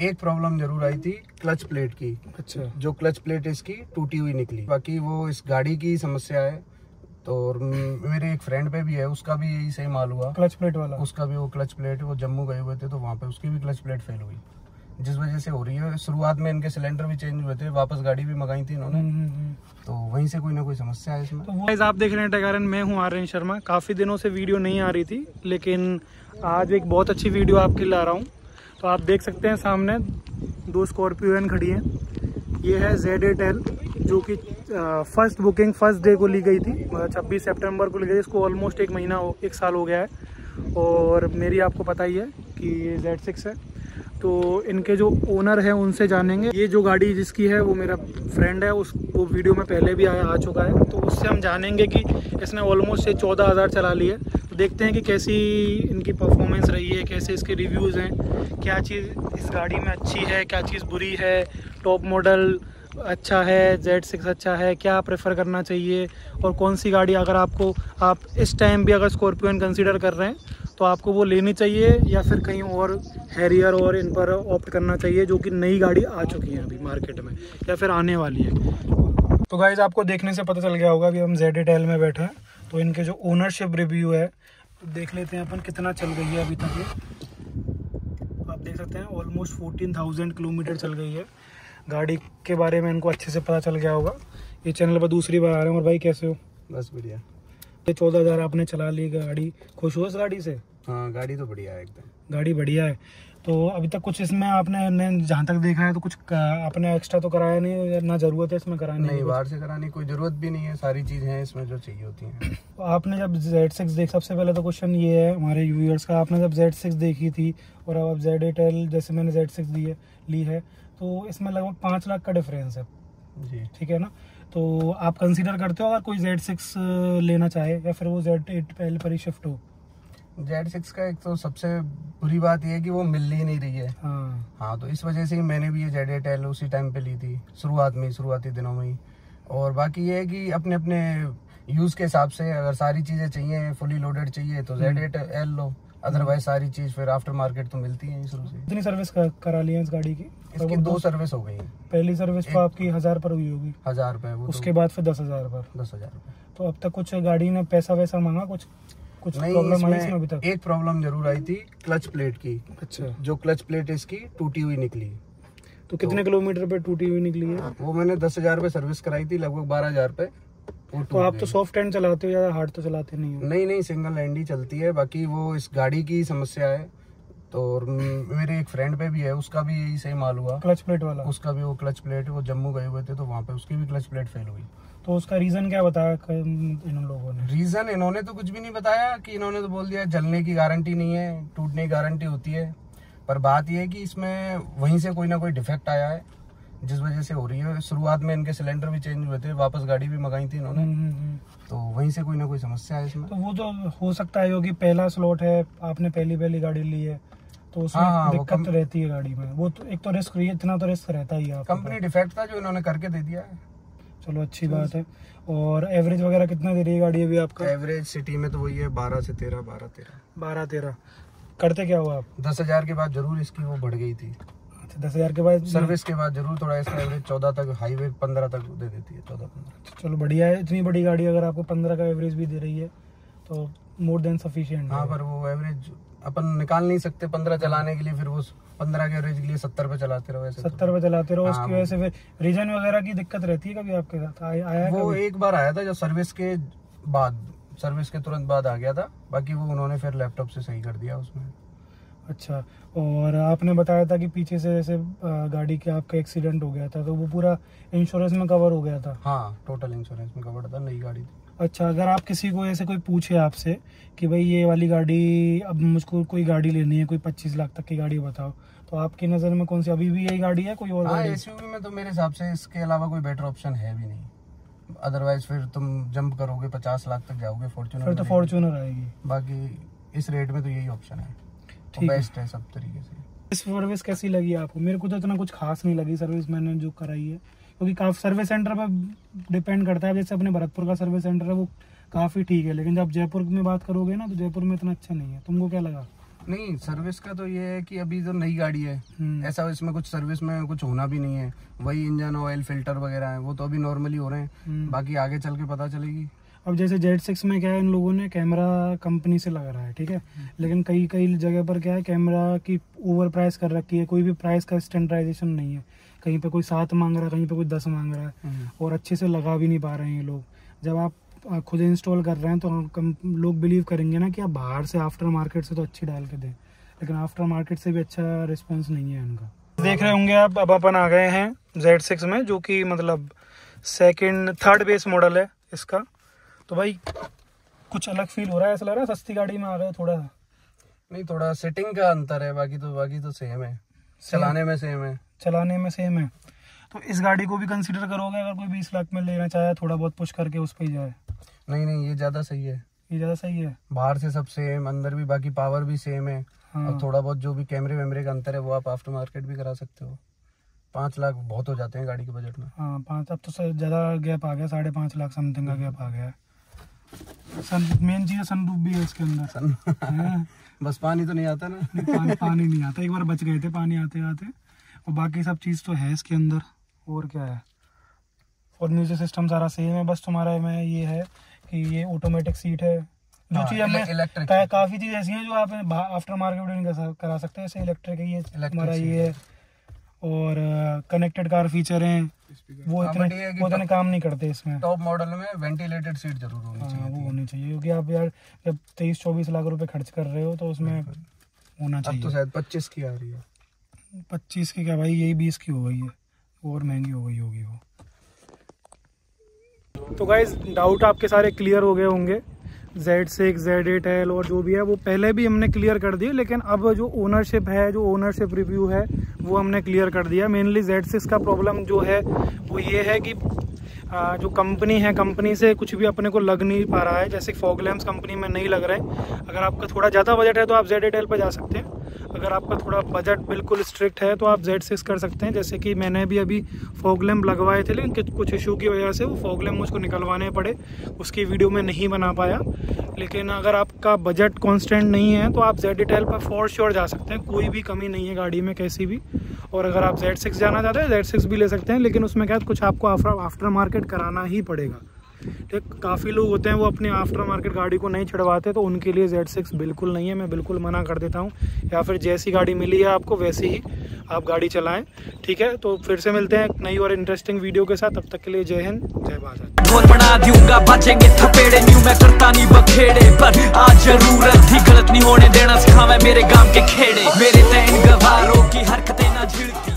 एक प्रॉब्लम ज़रूर आई थी क्लच प्लेट की। अच्छा। जो क्लच प्लेट इसकी टूटी हुई निकली। बाकी वो इस गाड़ी की समस्या है तो और मेरे एक फ्रेंड पे भी है उसका भी यही सही माल हुआ। क्लच प्लेट वाला। उसका भी वो क्लच प्लेट वो जम्मू गए हुए थे तो वहाँ पे उसकी भी क्लच प्लेट फेल हुई। जिस वजह से हो रही है शुरुआत में इनके सिलेंडर भी चेंज हुए थे वापस गाड़ी भी मंगाई थी इन्होंने। हम्म, हम्म, हम्म। तो वहीं से कोई ना कोई समस्या है इसमें। तो वो आप देख रहे हैं टगारन मैं हूँ आर्यन शर्मा। काफ़ी दिनों से वीडियो नहीं आ रही थी लेकिन आज एक बहुत अच्छी वीडियो आपके ला रहा हूँ। तो आप देख सकते हैं सामने दो स्कॉर्पियो एन खड़ी हैं। ये है जेड एट एल जो कि फ़र्स्ट बुकिंग फ़र्स्ट डे को ली गई थी। छब्बीस सेप्टेम्बर को ली गई। इसको ऑलमोस्ट एक महीना एक साल हो गया है। और मेरी आपको पता ही है कि ये जेड सिक्स है। तो इनके जो ओनर है, उनसे जानेंगे। ये जो गाड़ी जिसकी है, वो मेरा फ्रेंड है, उस, वो वीडियो में पहले भी आया, आ चुका है। तो उससे हम जानेंगे कि इसने ऑलमोस्ट से चौदह हज़ार चला ली है। तो देखते हैं कि कैसी इनकी परफॉर्मेंस रही है, कैसे इसके रिव्यूज़ हैं, क्या चीज़ इस गाड़ी में अच्छी है, क्या चीज़ बुरी है टॉप मॉडल अच्छा है जेड सिक्स अच्छा है, क्या प्रेफर करना चाहिए, और कौन सी गाड़ी अगर आपको, आप इस टाइम भी अगर स्कॉर्पियन कंसीडर कर रहे हैं तो आपको वो लेनी चाहिए या फिर कहीं और हैरियर और इन पर ऑप्ट करना चाहिए, जो कि नई गाड़ी आ चुकी है अभी मार्केट में, या फिर आने वाली है। तो गाइज़ आपको देखने से पता चल गया होगा, अभी हम जेड एल में बैठे हैं तो इनके जो ओनरशिप रिव्यू है, देख लेते हैं अपन कितना चल गई है अभी तक ये। आप देख सकते हैं ऑलमोस्ट फोर्टीन थाउज़ेंड किलोमीटर चल गई है। गाड़ी के बारे में इनको अच्छे से पता चल गया होगा। ये चैनल पर दूसरी बार आ रहे हैं, और भाई कैसे हो? बस बढ़िया। ये चौदह हज़ार आपने चला ली गाड़ी। खुश हो इस गाड़ी से? हाँ गाड़ी तो बढ़िया है एकदम। गाड़ी बढ़िया है। तो अभी तक कुछ इसमें आपने जहाँ तक देखा है तो कुछ आपने एक्स्ट्रा तो कराया नहीं ना ज़रूरत है इसमें कराने नहीं बाहर से कराने की कोई ज़रूरत भी नहीं है। सारी चीज़ें हैं इसमें जो चाहिए होती हैं। तो आपने जब जेड सिक्स देख सबसे पहले तो क्वेश्चन ये है हमारे व्यूअर्स का आपने जब जेड सिक्स देखी थी और अब जेड एट एल जैसे मैंने जेड सिक्स ली है ली है तो इसमें लगभग पाँच लाख का डिफरेंस है। जी। ठीक है ना? तो आप कंसीडर करते हो अगर कोई जेड सिक्स लेना चाहे या फिर वो जेड एट एल पर ही शिफ्ट हो? जेड सिक्स का एक तो सबसे बुरी बात यह है कि वो मिल ही नहीं रही है। हाँ। हाँ तो इस वजह से ही मैंने भी ये जेड एट एल उसी टाइम पे ली थी शुरुआत में शुरुआती दिनों में ही। और बाकी ये है कि अपने अपने यूज़ के हिसाब से अगर सारी चीज़ें चाहिए फुली लोडेड चाहिए तो जेड एट एल लो। अदरवाइज़ सारी चीज़ फिर आफ्टर मार्केट तो मिलती है शुरू से। कितनी सर्विस कर, करा ली है इस गाड़ी की? इसकी दो सर्विस हो गई हैं। पहली सर्विस तो आपकी हज़ार पर हुई होगी। हज़ार रुपए वो उसके बाद फिर दस हज़ार पर। तो दस हज़ार तो अब तक कुछ गाड़ी ने पैसा वैसा मांगा? कुछ कुछ प्रॉब्लम आई इसमें अभी तक? एक प्रॉब्लम ज़रूर आई थी क्लच प्लेट की। अच्छा। जो क्लच प्लेट इसकी टूटी हुई निकली। तो कितने किलोमीटर पे टूटी हुई निकली है? वो मैंने दस हज़ार रुपए सर्विस कराई थी लगभग बारह हज़ार वो तो आप तो सॉफ्ट हैंड चलाते हो ज़्यादा हार्ड तो चलाते नहीं हो? नहीं नहीं सिंगल हैंड ही चलती है बाकी वो इस गाड़ी की समस्या है। तो और मेरे एक फ्रेंड पे भी है उसका भी यही सही माल हुआ। क्लच प्लेट वाला? उसका भी वो क्लच प्लेट वो जम्मू गए हुए थे तो वहाँ पे उसकी भी क्लच प्लेट फेल हुई। तो उसका रीजन क्या बताया इन लोगों ने? रीजन इन्होंने तो कुछ भी नहीं बताया कि इन्होंने तो बोल दिया जलने की गारंटी नहीं है टूटने की गारंटी होती है। पर बात यह है कि इसमें वहीं से कोई ना कोई डिफेक्ट आया है। जिस वजह से हो रही है। शुरुआत में इनके सिलेंडर भी चेंज हुए थे वापस गाड़ी भी मंगाई थी इन्होंने। हम्म, हम्म, हम्म। तो वहीं से कोई ना कोई समस्या है इसमें। तो वो तो हो सकता है क्योंकि पहला स्लॉट है आपने पहली पहली गाड़ी ली है तो उसमें हाँ, हाँ, दिक्कत कम- रहती है गाड़ी में। वो तो एक तो रिस्क रही इतना तो रिस्क रहता ही है कंपनी डिफेक्ट था जो इन्होंने करके दे दिया है। चलो अच्छी बात है। और एवरेज वगैरह कितना दे रही है गाड़ी अभी आपका? एवरेज सिटी में तो वही है बारह से तेरह बारह तेरह। बारह तेरह। करते क्या हुआ आप? दस हज़ार के बाद ज़रूर इसकी वो बढ़ गई थी। दस हज़ार के बाद सर्विस के बाद ज़रूर थोड़ा इसका एवरेज चौदह तक हाईवे पंद्रह तक दे देती है चौदह पंद्रह चलो बढ़िया है इतनी बड़ी गाड़ी अगर आपको पंद्रह का एवरेज भी दे रही है तो मोर देन सफिशियंट हाँ पर वो एवरेज अपन निकाल नहीं सकते पंद्रह चलाने के लिए फिर वो पंद्रह के एवरेज के लिए सत्तर पे चलाते रहो ऐसे। सत्तर पे चलाते रहो हाँ, उसकी वजह से फिर रीजन वगैरह की दिक्कत रहती है कभी आपके साथ? आया वो एक बार आया था जब सर्विस के बाद सर्विस के तुरंत बाद आ गया था बाकी वो उन्होंने फिर लैपटॉप से सही कर दिया उसमें। अच्छा और आपने बताया था कि पीछे से जैसे गाड़ी के आपका एक्सीडेंट हो गया था तो वो पूरा इंश्योरेंस में कवर हो गया था? हाँ टोटल इंश्योरेंस में कवर था नई गाड़ी अच्छा अगर आप किसी को ऐसे कोई पूछे आपसे कि भाई ये वाली गाड़ी अब मुझको कोई गाड़ी लेनी है कोई पच्चीस लाख तक की गाड़ी बताओ तो आपकी नज़र में कौन सी अभी भी यही गाड़ी है कोई और हाँ गाड़ी? में तो मेरे हिसाब से इसके अलावा कोई बेटर ऑप्शन है भी नहीं। अदरवाइज़ फिर तुम जंप करोगे पचास लाख तक जाओगे फॉर्चूनर फिर तो फॉर्चूनर आएगी। बाकी इस रेट में तो यही ऑप्शन है। बेस्ट है सब तरीके से। इस सर्विस कैसी लगी आपको? मेरे को तो इतना कुछ खास नहीं लगी सर्विस मैंने जो कराई है। क्योंकि काफ़ी सर्विस सेंटर पर डिपेंड करता है। जैसे अपने भरतपुर का सर्विस सेंटर है वो काफ़ी ठीक है। लेकिन जब जयपुर में बात करोगे ना तो जयपुर में इतना अच्छा नहीं है। तुमको क्या लगा? नहीं सर्विस का तो ये है कि अभी जो तो नई गाड़ी है। हम्म। ऐसा इसमें कुछ सर्विस में कुछ होना भी नहीं है। वही इंजन ऑयल फ़िल्टर वगैरह है वो तो अभी नॉर्मली हो रहे हैं। हम्म। बाकी आगे चल के पता चलेगी। अब जैसे जेड सिक्स में क्या है इन लोगों ने कैमरा कंपनी से लगा रहा है ठीक है? लेकिन कई कई जगह पर क्या है कैमरा की ओवर प्राइस कर रखी है कोई भी प्राइस का स्टैंडर्डाइजेशन नहीं है। कहीं पे कोई सात मांग रहा है कहीं पे कोई दस मांग रहा है और अच्छे से लगा भी नहीं पा रहे हैं ये लोग। जब आप खुद इंस्टॉल कर रहे हैं तो कम, लोग बिलीव करेंगे ना कि आप बाहर से आफ्टर मार्केट से तो अच्छी डाल के दें। लेकिन आफ्टर मार्केट से भी अच्छा रिस्पॉन्स नहीं है इनका। देख रहे होंगे आप अब अपन आ गए हैं जेड सिक्स में जो कि मतलब सेकेंड थर्ड बेस मॉडल है इसका। तो भाई कुछ अलग फील हो रहा है ऐसा लग रहा है सस्ती गाड़ी में आ गए थोड़ा नहीं थोड़ा सेटिंग का अंतर है बाकी तो बाकी तो सेम है। चलाने में सेम है। चलाने में सेम है। तो इस गाड़ी को भी कंसीडर करोगे अगर कोई बीस लाख में लेना चाहे थोड़ा बहुत पुश करके उस पर ही जाए? नहीं नहीं ये ज़्यादा सही है। ये ज़्यादा सही है? बाहर से सब सेम अंदर भी बाकी पावर भी सेम है। हाँ। और थोड़ा बहुत जो भी कैमरे वैमरे का अंतर है वो आप आफ्टर मार्केट भी करा सकते हो। पाँच लाख बहुत हो जाते हैं गाड़ी के बजट में। हाँ पाँच अब तो ज़्यादा गैप आ गया साढ़े पाँच लाख समथिंग का गैप आ गया है। मेन चीज़ है सनरूफ भी है इसके अंदर। सन हाँ, बस पानी तो नहीं आता ना। नहीं, पानी पानी नहीं आता। एक बार बच गए थे पानी आते आते। और बाकी सब चीज़ तो है इसके अंदर। और क्या है? और म्यूज़िक सिस्टम सारा सेम है। बस तुम्हारा में ये है कि ये ऑटोमेटिक सीट है। जो हाँ, चीज़ हमें इलेक्ट्रिक का, काफ़ी चीज़ ऐसी है जो आप आफ्टर मार्केट कर करा सकते जैसे इलेक्ट्रिक है ये सीट ये है। और कनेक्टेड कार फीचर हैं। वो हाँ, इतने है कि वो इतने काम नहीं करते इसमें। टॉप मॉडल में वेंटिलेटेड सीट ज़रूर होनी हाँ चाहिए वो होनी चाहिए क्योंकि आप यार जब तेईस चौबीस लाख रुपए खर्च कर रहे हो तो उसमें होना अब तो शायद पच्चीस की आ रही है। पच्चीस की क्या भाई? यही बीस की हो गई है। और महँगी हो गई होगी वो। तो गाइज़ डाउट आपके सारे क्लियर हो गए होंगे। Z six Z eight L और जो भी है वो पहले भी हमने क्लियर कर दिए लेकिन अब जो ओनरशिप है जो ओनरशिप रिव्यू है वो हमने क्लियर कर दिया। मेनली जेड सिक्स का प्रॉब्लम जो है, वो ये है कि जो कंपनी है कंपनी से कुछ भी अपने को लग नहीं पा रहा है। जैसे फॉग लैम्प्स कंपनी में नहीं लग रहे हैं। अगर आपका थोड़ा ज़्यादा बजट है तो आप जेड एट पर जा सकते हैं। अगर आपका थोड़ा बजट बिल्कुल स्ट्रिक्ट है तो आप जेड सिक्स कर सकते हैं। जैसे कि मैंने भी अभी फॉग लैम्प लगवाए थे, लेकिन कुछ- इशू की वजह से वो फॉग लैम्प मुझको निकलवाने पड़े। उसकी वीडियो में नहीं बना पाया। लेकिन अगर आपका बजट कांस्टेंट नहीं है तो आप जेड एट एल पर फॉर श्योर जा सकते हैं। कोई भी कमी नहीं है गाड़ी में कैसी भी। और अगर आप जेड सिक्स जाना चाहते हैं जेड सिक्स भी ले सकते हैं, लेकिन उसमें क्या कुछ आपको आफ्टर मार्केट कराना ही पड़ेगा। ठीक काफ़ी लोग होते हैं वो अपने आफ्टर मार्केट गाड़ी को नहीं छड़वाते तो उनके लिए जेड सिक्स बिल्कुल नहीं है, मैं बिल्कुल मना कर देता हूँ। या फिर जैसी गाड़ी मिली है आपको, वैसी ही आप गाड़ी चलाएँ, ठीक है? तो फिर से मिलते हैं नई और इंटरेस्टिंग वीडियो के साथ, तब तक के लिए जय हिंद, जय भारत। नहीं होने देना, सिखावे मेरे गाँव के खेड़े। मेरे तैन गवारों की हरकतें ना झिड़की।